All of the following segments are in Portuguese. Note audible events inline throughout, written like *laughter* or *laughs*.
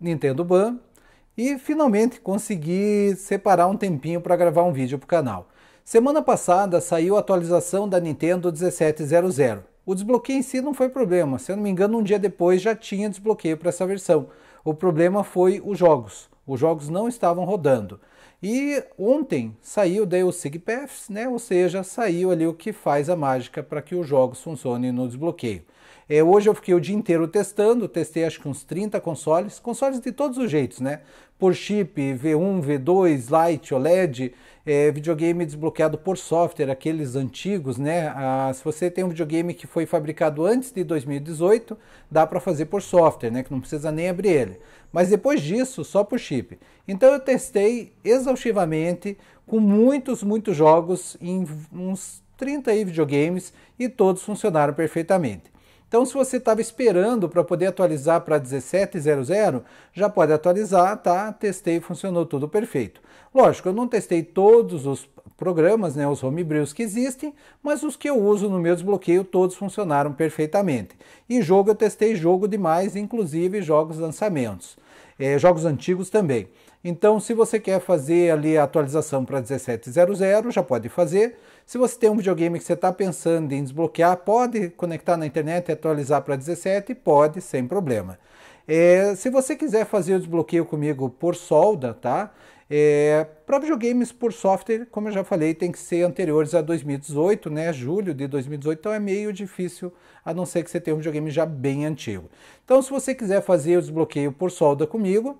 Nintendo Ban e finalmente consegui separar um tempinho para gravar um vídeo para o canal. Semana passada saiu a atualização da Nintendo 1700. O desbloqueio em si não foi problema, se eu não me engano um dia depois já tinha desbloqueio para essa versão. O problema foi os jogos, os jogos não estavam rodando. E ontem saiu daí o SigPaths, né? ou seja, saiu ali o que faz a mágica para que os jogos funcionem no desbloqueio. É, hoje eu fiquei o dia inteiro testando, testei acho que uns 30 consoles, consoles de todos os jeitos, né? Por chip, V1, V2, Lite, OLED, é, videogame desbloqueado por software, aqueles antigos, né? Ah, se você tem um videogame que foi fabricado antes de 2018, dá para fazer por software, né? Que não precisa nem abrir ele. Mas depois disso, só por chip. Então eu testei exaustivamente com muitos, muitos jogos em uns 30 videogames e todos funcionaram perfeitamente. Então, se você estava esperando para poder atualizar para 17.00, já pode atualizar, tá? Testei, funcionou tudo perfeito. Lógico, eu não testei todos os programas, né, os homebrews que existem, mas os que eu uso no meu desbloqueio todos funcionaram perfeitamente. E jogo eu testei jogo demais, inclusive jogos lançamentos, é, jogos antigos também. Então, se você quer fazer ali a atualização para 17.00, já pode fazer. Se você tem um videogame que você está pensando em desbloquear, pode conectar na internet e atualizar para 17? Pode, sem problema. É, se você quiser fazer o desbloqueio comigo por solda, tá? É, para videogames por software, como eu já falei, tem que ser anteriores a 2018, né? Julho de 2018, então é meio difícil, a não ser que você tenha um videogame já bem antigo. Então, se você quiser fazer o desbloqueio por solda comigo,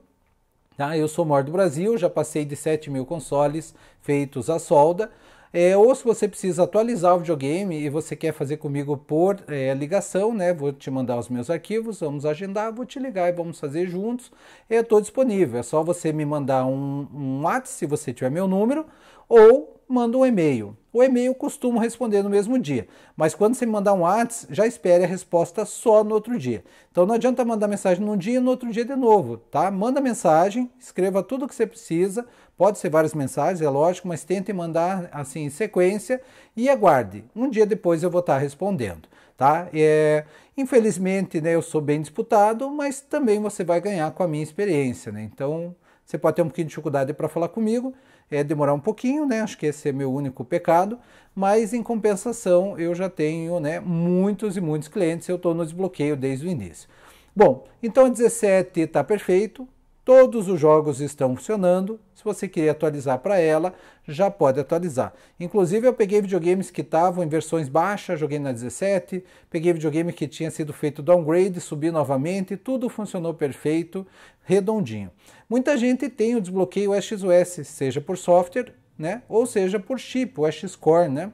Tá? Eu sou maior do Brasil, já passei de 7 mil consoles feitos a solda. É, ou se você precisa atualizar o videogame e você quer fazer comigo por é, ligação, né? Vou te mandar os meus arquivos, vamos agendar, vou te ligar e vamos fazer juntos. Eu estou disponível, é só você me mandar um, um WhatsApp se você tiver meu número, ou manda um e-mail. O e-mail costumo responder no mesmo dia, mas quando você me mandar um WhatsApp, já espere a resposta só no outro dia. Então não adianta mandar mensagem num dia e no outro dia de novo, tá? Manda mensagem, escreva tudo o que você precisa, pode ser várias mensagens, é lógico, mas tente mandar assim em sequência e aguarde. Um dia depois eu vou estar respondendo, tá? É, infelizmente, né, eu sou bem disputado, mas também você vai ganhar com a minha experiência, né? Então você pode ter um pouquinho de dificuldade para falar comigo, é demorar um pouquinho, né? Acho que esse é meu único pecado, mas em compensação eu já tenho, né, muitos e muitos clientes, eu estou no desbloqueio desde o início. Bom, então a 17 está perfeito, Todos os jogos estão funcionando. Se você querer atualizar para ela, já pode atualizar. Inclusive, eu peguei videogames que estavam em versões baixas, joguei na 17. Peguei videogame que tinha sido feito downgrade, subi novamente. Tudo funcionou perfeito, redondinho. Muita gente tem o desbloqueio SXOS, seja por software, né? Ou seja por chip, o SX-Core, né?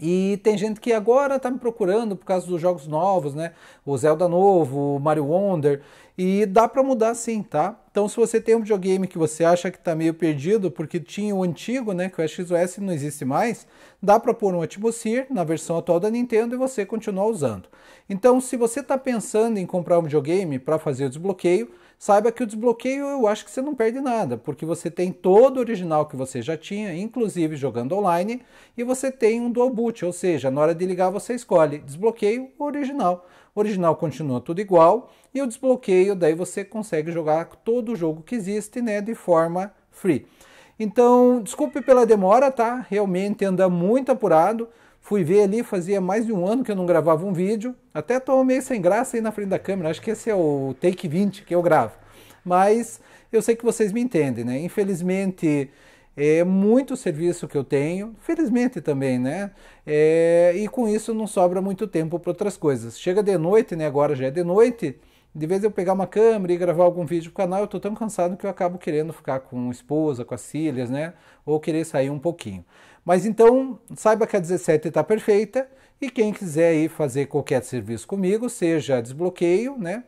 E tem gente que agora está me procurando por causa dos jogos novos, né? O Zelda novo, o Mario Wonder. E dá para mudar sim, tá? Então se você tem um videogame que você acha que está meio perdido, porque tinha o antigo, né? Que o XOS não existe mais, dá para pôr um Atmosphere na versão atual da Nintendo e você continuar usando. Então se você está pensando em comprar um videogame para fazer o desbloqueio, saiba que o desbloqueio eu acho que você não perde nada, porque você tem todo o original que você já tinha, inclusive jogando online, e você tem um dual boot, ou seja, na hora de ligar você escolhe desbloqueio ou original. Original continua tudo igual e o desbloqueio daí você consegue jogar todo o jogo que existe, né, de forma free. Então, desculpe pela demora, tá? Realmente anda muito apurado. Fui ver ali, fazia mais de um ano que eu não gravava um vídeo. Até estou meio sem graça aí na frente da câmera. Acho que esse é o take 20 que eu gravo. Mas eu sei que vocês me entendem, né? Infelizmente, é muito serviço que eu tenho, felizmente também, né? É, e com isso não sobra muito tempo para outras coisas. Chega de noite, né? Agora já é de noite. De vez eu pegar uma câmera e gravar algum vídeo pro canal, eu tô tão cansado que eu acabo querendo ficar com a esposa, com as filhas, né? Ou querer sair um pouquinho. Mas então, saiba que a 17 está perfeita e quem quiser aí fazer qualquer serviço comigo, seja desbloqueio, né?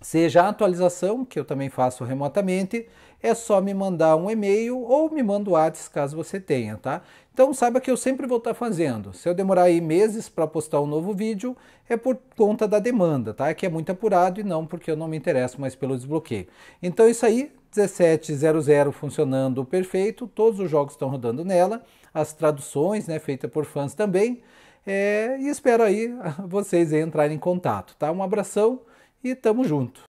Seja atualização, que eu também faço remotamente, é só me mandar um e-mail ou me manda o WhatsApp caso você tenha, tá? Então saiba que eu sempre vou estar fazendo. Se eu demorar aí meses para postar um novo vídeo, é por conta da demanda, tá? É que é muito apurado e não porque eu não me interesso mais pelo desbloqueio. Então isso aí, 1700 funcionando perfeito, todos os jogos estão rodando nela, as traduções, né, feitas por fãs também. É, e espero aí *laughs* vocês entrarem em contato, tá? Um abração e tamo junto.